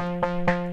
Música